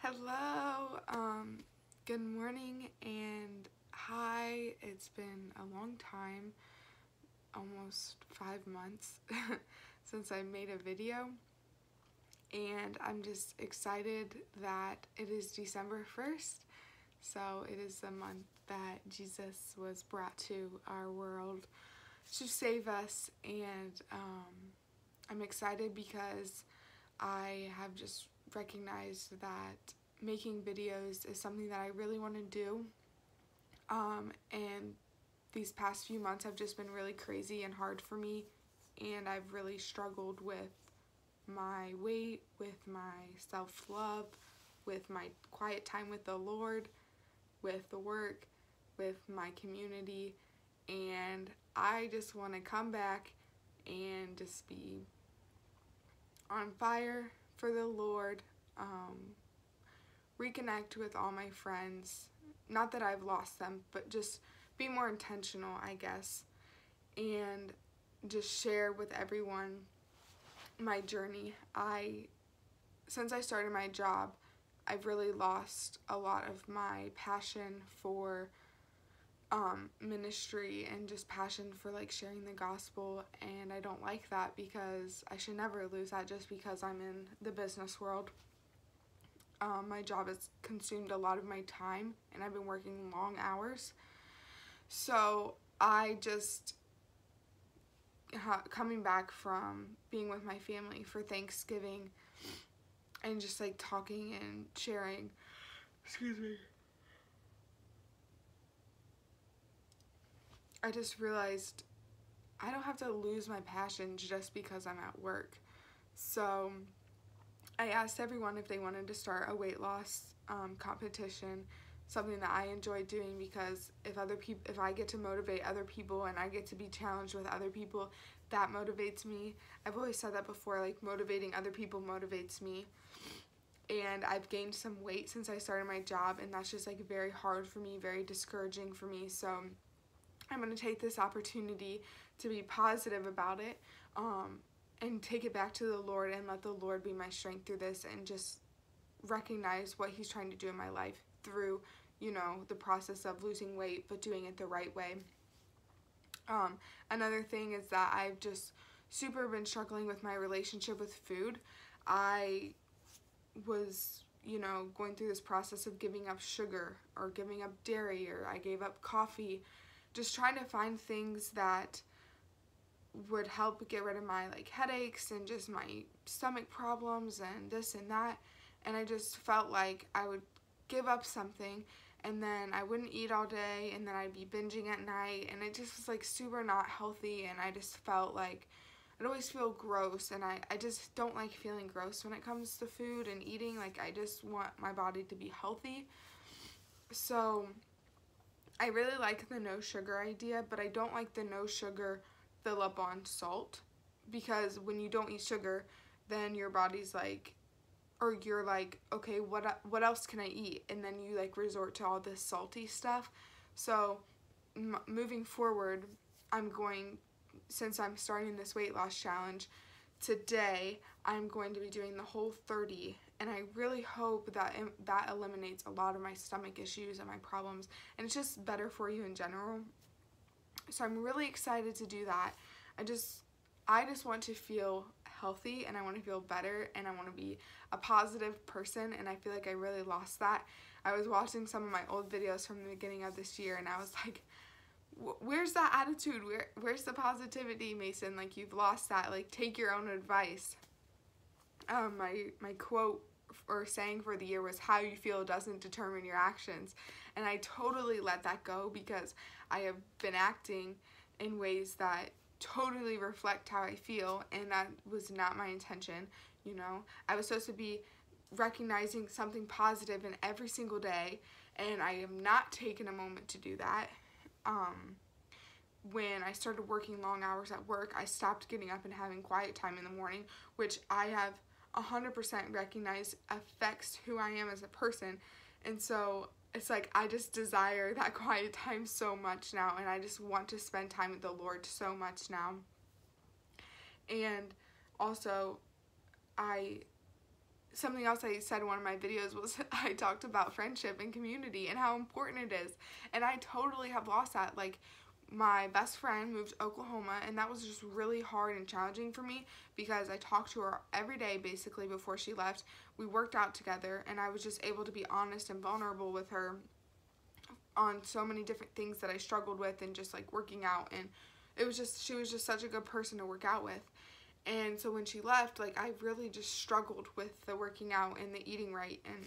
Hello, um, good morning and hi. It's been a long time, almost five months since I made a video and I'm just excited that it is December 1st. So it is the month that Jesus was brought to our world to save us and um, I'm excited because I have just recognized that making videos is something that I really want to do. Um, and these past few months have just been really crazy and hard for me and I've really struggled with my weight, with my self-love, with my quiet time with the Lord, with the work, with my community, and I just want to come back and just be on fire for the Lord, um, reconnect with all my friends. Not that I've lost them, but just be more intentional, I guess, and just share with everyone my journey. I, since I started my job, I've really lost a lot of my passion for um, ministry and just passion for like sharing the gospel and I don't like that because I should never lose that just because I'm in the business world. Um, my job has consumed a lot of my time and I've been working long hours. So I just coming back from being with my family for Thanksgiving and just like talking and sharing excuse me I just realized I don't have to lose my passion just because I'm at work. So I asked everyone if they wanted to start a weight loss um, competition, something that I enjoy doing because if other people, if I get to motivate other people and I get to be challenged with other people, that motivates me. I've always said that before, like motivating other people motivates me. And I've gained some weight since I started my job and that's just like very hard for me, very discouraging for me. So I'm going to take this opportunity to be positive about it um, and take it back to the Lord and let the Lord be my strength through this and just recognize what he's trying to do in my life through, you know, the process of losing weight but doing it the right way. Um, another thing is that I've just super been struggling with my relationship with food. I was, you know, going through this process of giving up sugar or giving up dairy or I gave up coffee just trying to find things that would help get rid of my like headaches and just my stomach problems and this and that. And I just felt like I would give up something and then I wouldn't eat all day and then I'd be binging at night. And it just was like super not healthy and I just felt like I'd always feel gross and I, I just don't like feeling gross when it comes to food and eating. Like I just want my body to be healthy. So I really like the no sugar idea, but I don't like the no sugar fill up on salt because when you don't eat sugar, then your body's like, or you're like, okay, what what else can I eat? And then you like resort to all this salty stuff. So moving forward, I'm going, since I'm starting this weight loss challenge, today I'm going to be doing the whole 30 and I really hope that that eliminates a lot of my stomach issues and my problems and it's just better for you in general. So I'm really excited to do that. I just I just want to feel healthy and I want to feel better and I want to be a positive person and I feel like I really lost that. I was watching some of my old videos from the beginning of this year and I was like where's that attitude? Where where's the positivity Mason? Like you've lost that. Like take your own advice um, my my quote or saying for the year was how you feel doesn't determine your actions. And I totally let that go because I have been acting in ways that totally reflect how I feel and that was not my intention you know? I was supposed to be recognizing something positive in every single day and I am not taking a moment to do that. Um, when I started working long hours at work I stopped getting up and having quiet time in the morning which I have 100% recognize affects who I am as a person. And so it's like I just desire that quiet time so much now and I just want to spend time with the Lord so much now. And also I something else I said in one of my videos was I talked about friendship and community and how important it is. And I totally have lost that. Like, my best friend moved to Oklahoma, and that was just really hard and challenging for me because I talked to her every day basically before she left. We worked out together, and I was just able to be honest and vulnerable with her on so many different things that I struggled with and just like working out. And it was just, she was just such a good person to work out with. And so when she left, like I really just struggled with the working out and the eating right and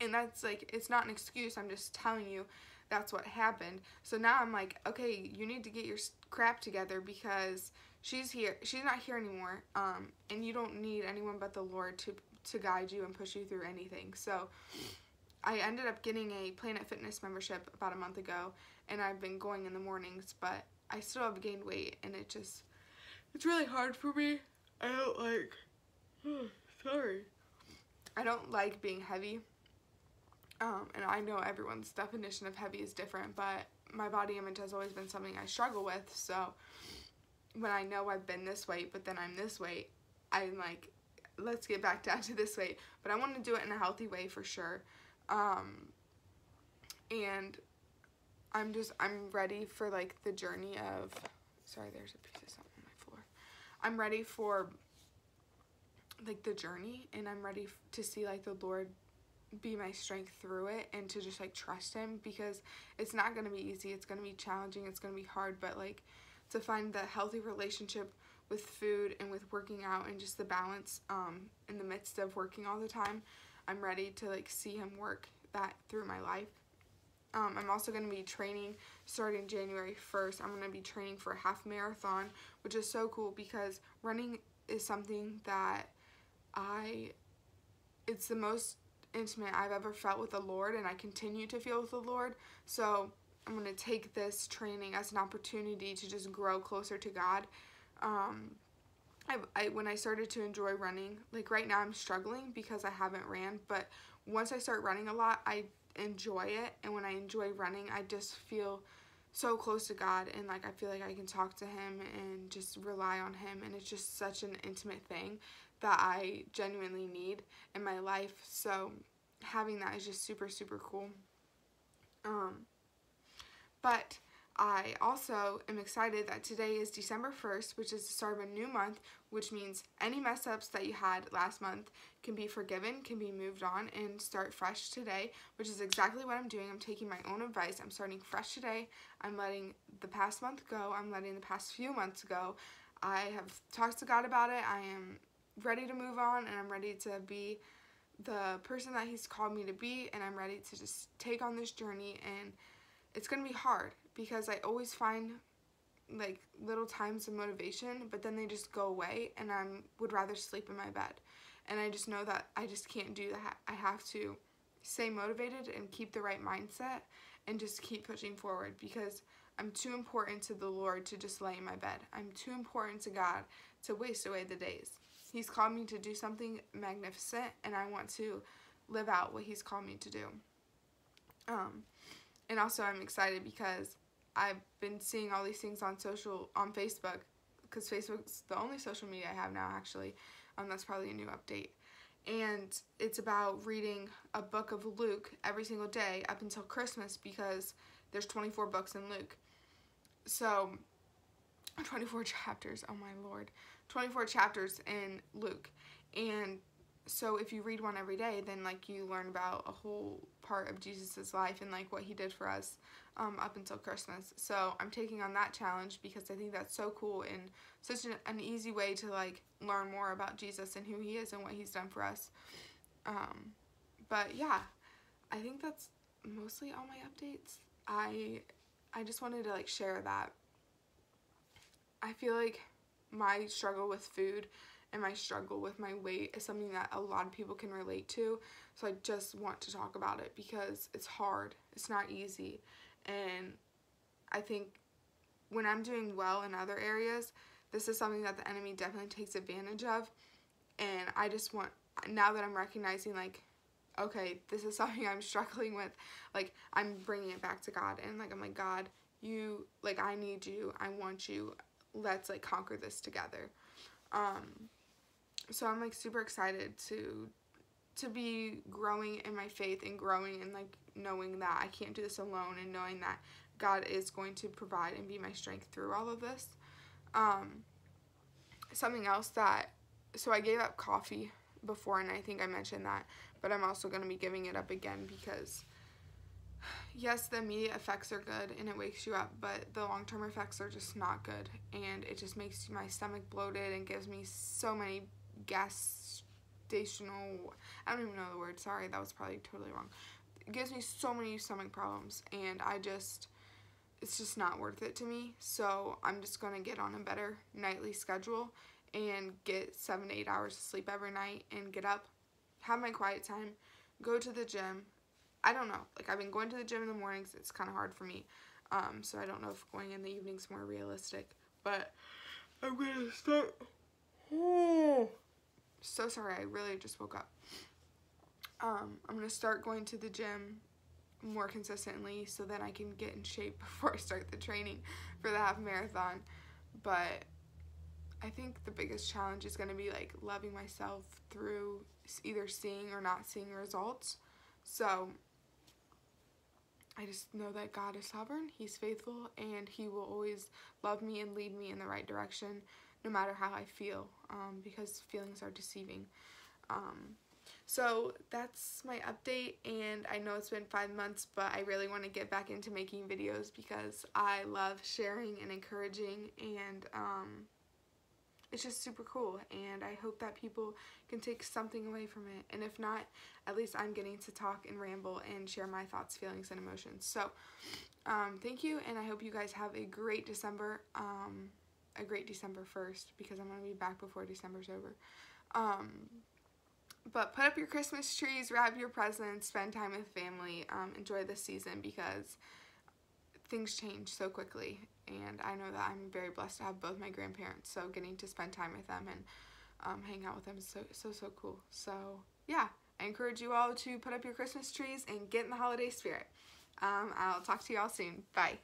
and that's like it's not an excuse. I'm just telling you that's what happened. So now I'm like, okay, you need to get your crap together because she's here. She's not here anymore. Um and you don't need anyone but the Lord to to guide you and push you through anything. So I ended up getting a Planet Fitness membership about a month ago and I've been going in the mornings, but I still have gained weight and it just it's really hard for me. I don't like, sorry. I don't like being heavy. Um, and I know everyone's definition of heavy is different, but my body image has always been something I struggle with. So when I know I've been this weight, but then I'm this weight, I'm like, let's get back down to this weight. But I want to do it in a healthy way for sure. Um, and I'm just, I'm ready for like the journey of, sorry, there's a piece of something. On my floor. I'm ready for like the journey and I'm ready to see like the Lord be my strength through it and to just like trust him because it's not going to be easy. It's going to be challenging. It's going to be hard, but like to find the healthy relationship with food and with working out and just the balance um in the midst of working all the time. I'm ready to like see him work that through my life. Um, I'm also going to be training starting January 1st. I'm going to be training for a half marathon, which is so cool because running is something that I, it's the most intimate I've ever felt with the Lord and I continue to feel with the Lord. So I'm going to take this training as an opportunity to just grow closer to God. Um, I, I, when I started to enjoy running, like right now I'm struggling because I haven't ran, but once I start running a lot, I enjoy it and when I enjoy running I just feel so close to God and like I feel like I can talk to him and just rely on him and it's just such an intimate thing that I genuinely need in my life so having that is just super super cool um but I also am excited that today is December 1st, which is the start of a new month, which means any mess ups that you had last month can be forgiven, can be moved on, and start fresh today, which is exactly what I'm doing. I'm taking my own advice. I'm starting fresh today. I'm letting the past month go. I'm letting the past few months go. I have talked to God about it. I am ready to move on, and I'm ready to be the person that He's called me to be, and I'm ready to just take on this journey and it's going to be hard because I always find like little times of motivation, but then they just go away and I would rather sleep in my bed. And I just know that I just can't do that. I have to stay motivated and keep the right mindset and just keep pushing forward because I'm too important to the Lord to just lay in my bed. I'm too important to God to waste away the days. He's called me to do something magnificent and I want to live out what he's called me to do. Um, and also I'm excited because I've been seeing all these things on social on Facebook because Facebook's the only social media I have now actually. Um, that's probably a new update. And it's about reading a book of Luke every single day up until Christmas because there's 24 books in Luke. So 24 chapters, oh my lord. 24 chapters in Luke. And so if you read one every day, then like you learn about a whole part of Jesus's life and like what he did for us um, up until Christmas. So I'm taking on that challenge because I think that's so cool and such an, an easy way to like learn more about Jesus and who he is and what he's done for us. Um, but yeah, I think that's mostly all my updates. I I just wanted to like share that. I feel like my struggle with food and my struggle with my weight is something that a lot of people can relate to. So I just want to talk about it because it's hard. It's not easy. And I think when I'm doing well in other areas, this is something that the enemy definitely takes advantage of. And I just want, now that I'm recognizing, like, okay, this is something I'm struggling with, like, I'm bringing it back to God. And, like, I'm like, God, you, like, I need you. I want you. Let's, like, conquer this together. Um, so I'm like super excited to to be growing in my faith and growing and like knowing that I can't do this alone and knowing that God is going to provide and be my strength through all of this. Um, something else that so I gave up coffee before and I think I mentioned that, but I'm also going to be giving it up again because yes, the immediate effects are good and it wakes you up, but the long term effects are just not good. And it just makes my stomach bloated and gives me so many gestational, I don't even know the word, sorry, that was probably totally wrong. It gives me so many stomach problems, and I just, it's just not worth it to me. So I'm just going to get on a better nightly schedule and get seven to eight hours of sleep every night and get up, have my quiet time, go to the gym, I don't know. Like I've been going to the gym in the mornings. It's kind of hard for me. Um, so I don't know if going in the evening's more realistic. But I'm going to start. Oh, so sorry. I really just woke up. Um, I'm going to start going to the gym more consistently so that I can get in shape before I start the training for the half marathon. But I think the biggest challenge is going to be like loving myself through either seeing or not seeing results. So I just know that God is sovereign, He's faithful, and He will always love me and lead me in the right direction no matter how I feel um, because feelings are deceiving. Um, so that's my update, and I know it's been five months, but I really want to get back into making videos because I love sharing and encouraging, and um, it's just super cool and I hope that people can take something away from it and if not at least I'm getting to talk and ramble and share my thoughts feelings and emotions. So um, thank you and I hope you guys have a great December um, a great December 1st because I'm to be back before December's over. Um, but put up your Christmas trees wrap your presents spend time with family um, enjoy this season because things change so quickly and I know that I'm very blessed to have both my grandparents so getting to spend time with them and um, hang out with them is so so so cool. So yeah I encourage you all to put up your Christmas trees and get in the holiday spirit. Um, I'll talk to you all soon. Bye